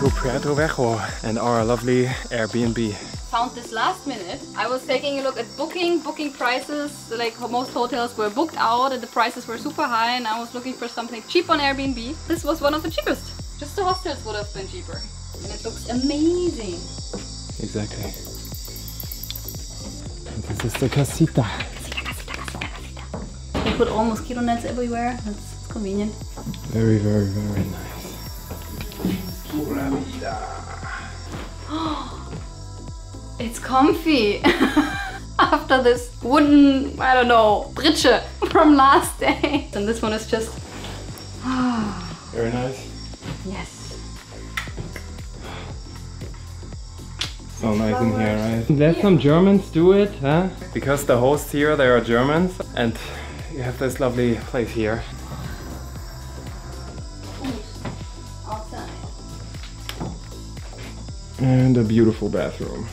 to Puerto Viejo and our lovely Airbnb. Found this last minute. I was taking a look at booking, booking prices. Like most hotels were booked out and the prices were super high and I was looking for something cheap on Airbnb. This was one of the cheapest. Just the hostels would have been cheaper. And it looks amazing. Exactly. And this is the casita. They put all mosquito nets everywhere. That's convenient. Very, very, very nice. It's comfy. After this wooden, I don't know, britsche from last day. And this one is just, Very nice. yes. So nice in here, right? Let some Germans do it, huh? Because the hosts here, they are Germans and you have this lovely place here. And a beautiful bathroom.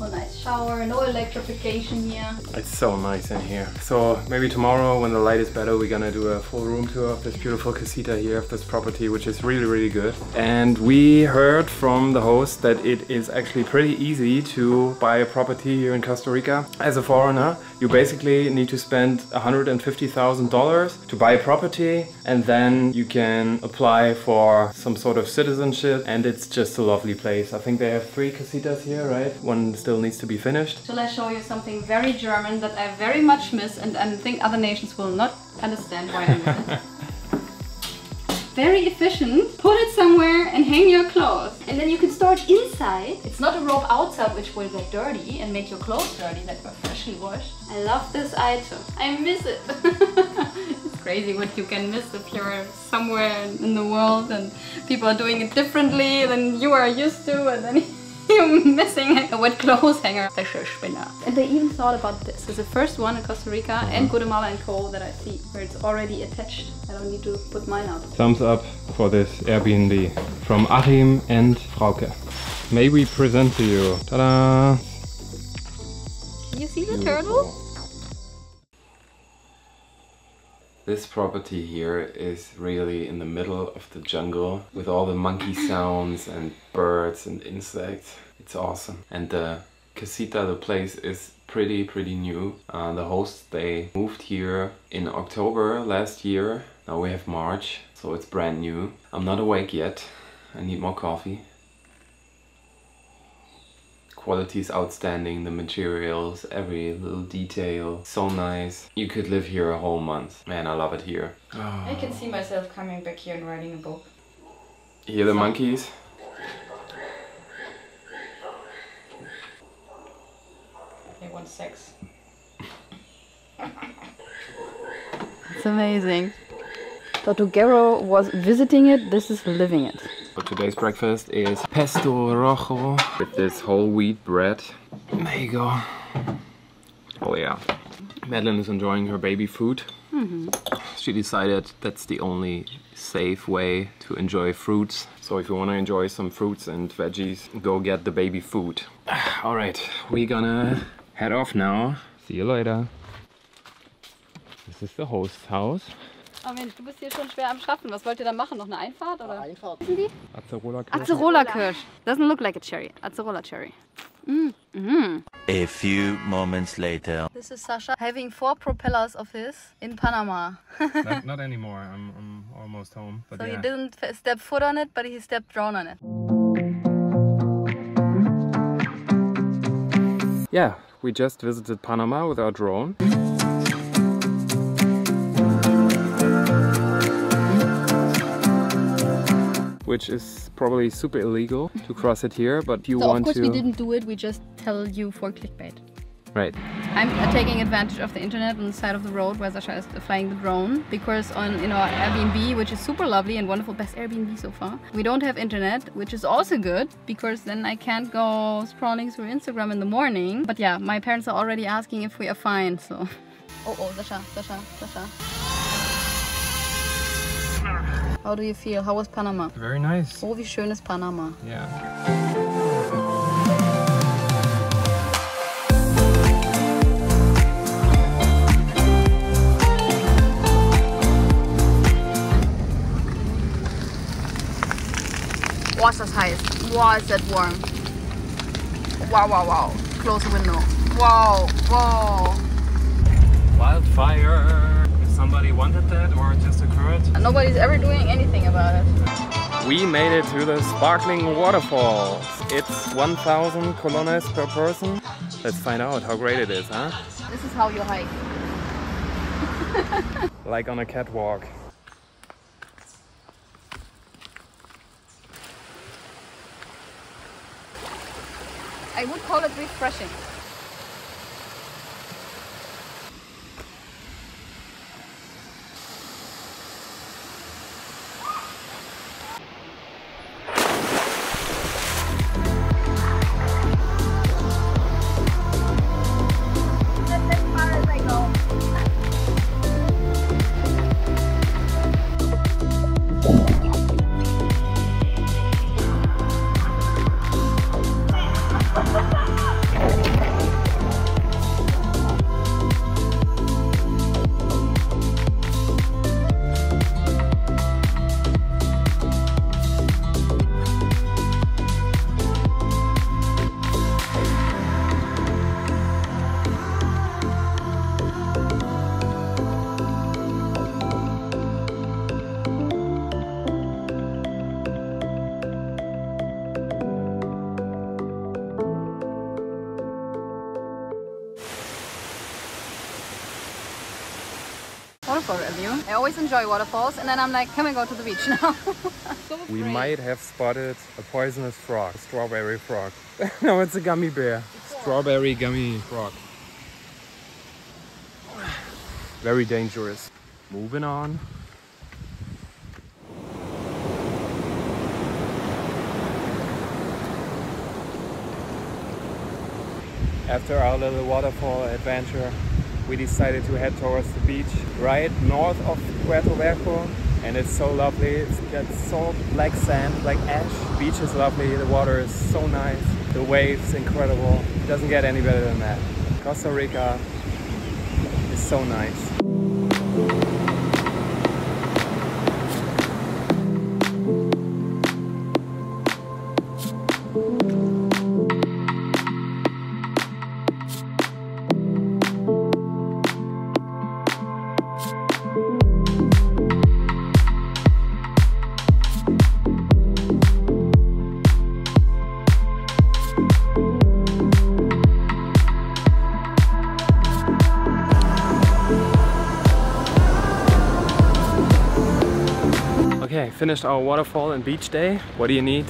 A nice shower, no electrification here. It's so nice in here. So maybe tomorrow when the light is better we're gonna do a full room tour of this beautiful casita here of this property which is really really good. And we heard from the host that it is actually pretty easy to buy a property here in Costa Rica. As a foreigner you basically need to spend $150,000 to buy a property and then you can apply for some sort of citizenship and it's just a lovely place. I think they have three casitas here, right? One still needs to be finished. Shall I show you something very German that I very much miss and I think other nations will not understand why I miss it? Very efficient. Put it somewhere and hang your clothes. And then you can store it inside. It's not a rope outside which will get dirty and make your clothes dirty that were freshly washed. I love this item. I miss it. it's crazy what you can miss if you're somewhere in the world and people are doing it differently than you are used to and then you're missing a wet clothes hanger. Wäschespinner. And they even thought about this. It's the first one in Costa Rica and mm-hmm. Guatemala and Co. that I see where it's already attached. I don't need to put mine out. Thumbs up for this Airbnb from Achim and Frauke. May we present to you, ta-da! You see the turtle? This property here is really in the middle of the jungle with all the monkey sounds and birds and insects. It's awesome. And the casita, the place is pretty, pretty new. Uh, the hosts, they moved here in October last year. Now we have March, so it's brand new. I'm not awake yet. I need more coffee. Quality is outstanding, the materials, every little detail, so nice. You could live here a whole month. Man, I love it here. I can see myself coming back here and writing a book. Hear the monkeys? They want sex. it's amazing. Tortuguero was visiting it, this is living it. So today's breakfast is pesto rojo with this whole wheat bread. There you go. Oh yeah. Madeline is enjoying her baby food. Mm-hmm. She decided that's the only safe way to enjoy fruits. So if you want to enjoy some fruits and veggies, go get the baby food. All right, we're gonna head off now. See you later. This is the host's house. Oh Mensch, du bist hier schon schwer am Schaffen. Was wollt ihr da machen? Noch eine Einfahrt? Oder? Einfahrt. Acerola Acerola Kirsch. Doesn't look like a cherry. Acerola cherry. Mm. Mm. A few moments later. This is Sasha having four propellers of his in Panama. not, not anymore. I'm, I'm almost home. But so yeah. he didn't step foot on it, but he stepped drone on it. Yeah, we just visited Panama with our drone. Which is probably super illegal to cross it here, but if you So of course to. we didn't do it. We just tell you for clickbait. Right. I'm uh, taking advantage of the internet on the side of the road where Sascha is flying the drone because on you know Airbnb, which is super lovely and wonderful, best Airbnb so far, we don't have internet, which is also good because then I can't go scrolling through Instagram in the morning. But yeah, my parents are already asking if we are fine. So, oh oh, Sascha, Sascha, Sascha. How do you feel? How was Panama? Very nice. Oh, wie schön ist Panama. Yeah. Boah, ist das heiß. Boah, ist das warm. Wow, wow, wow. Close the window. Wow, wow. Wildfire. If somebody wanted that or it just occurred. Nobody's ever doing anything about it. We made it to the sparkling waterfalls. It's 1000 colones per person. Let's find out how great it is, huh? This is how you hike. Like on a catwalk. I would call it refreshing. Always enjoy waterfalls and then I'm like, can we go to the beach now? So We might have spotted a poisonous frog, a strawberry frog. no, it's a gummy bear. Strawberry gummy frog. Very dangerous. Moving on. After our little waterfall adventure, we decided to head towards the beach right north of Puerto Viejo. And it's so lovely. It's got so black sand, like ash. Beach is lovely. The water is so nice. The waves incredible. It Doesn't get any better than that. Costa Rica is so nice. Finished our waterfall and beach day. What do you need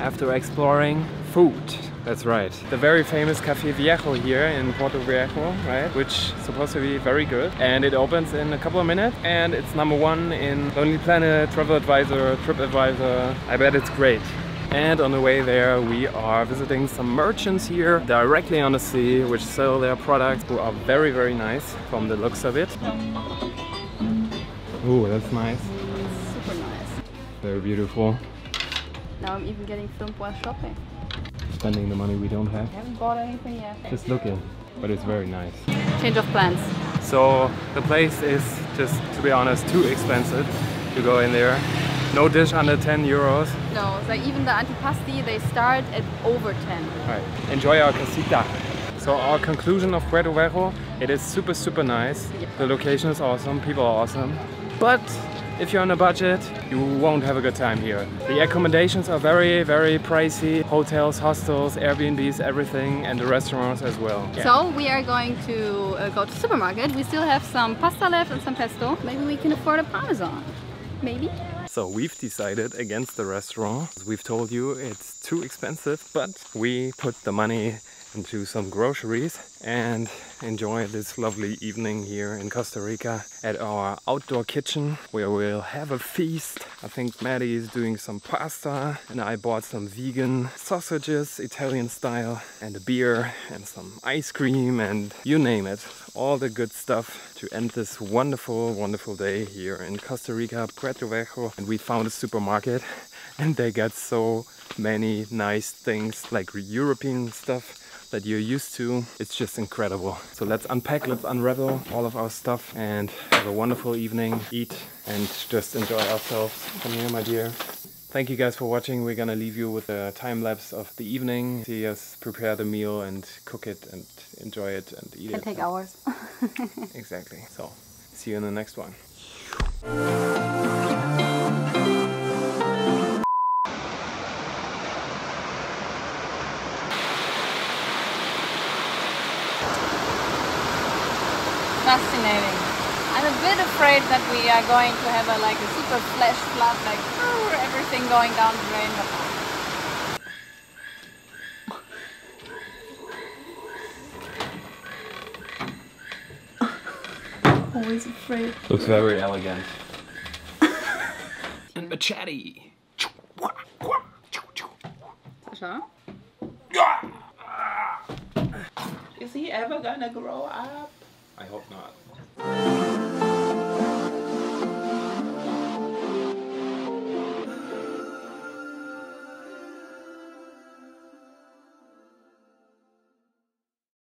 after exploring? Food. That's right. The very famous Café Viejo here in Puerto Viejo, right? Which is supposed to be very good. And it opens in a couple of minutes. And it's number one in Lonely Planet, Travel Advisor, Trip Advisor. I bet it's great. And on the way there, we are visiting some merchants here directly on the sea, which sell their products, who are very, very nice from the looks of it. Ooh, that's nice. Very beautiful. Now I'm even getting filmed while shopping. Spending the money we don't have. I haven't bought anything yet. Just looking. But it's very nice. Change of plans. So the place is just, to be honest, too expensive to go in there. No dish under 10 euros. No, like even the antipasti, they start at over 10. Right. Enjoy our casita. So our conclusion of Puerto Viejo, it is super, super nice. The location is awesome, people are awesome. But if you're on a budget, you won't have a good time here. The accommodations are very, very pricey. Hotels, hostels, Airbnbs, everything, and the restaurants as well. Yeah. So we are going to uh, go to supermarket. We still have some pasta left and some pesto. Maybe we can afford a parmesan. Maybe. So we've decided against the restaurant. We've told you it's too expensive, but we put the money do some groceries and enjoy this lovely evening here in Costa Rica at our outdoor kitchen where we'll have a feast. I think Maddy is doing some pasta and I bought some vegan sausages, Italian style, and a beer and some ice cream and you name it. All the good stuff to end this wonderful, wonderful day here in Costa Rica, Puerto Viejo. And we found a supermarket and they got so many nice things like European stuff that you're used to. It's just incredible. So let's unpack, let's unravel all of our stuff and have a wonderful evening, eat and just enjoy ourselves. Come here, my dear. Thank you guys for watching. We're gonna leave you with a time lapse of the evening. See us prepare the meal and cook it and enjoy it and eat Can it. take hours. Exactly. So, see you in the next one. Fascinating. I'm a bit afraid that we are going to have a like a super flash flood, like everything going down the drain. But no. Always afraid. Looks very elegant. and machete. Sascha? Is he ever gonna grow up? I hope not.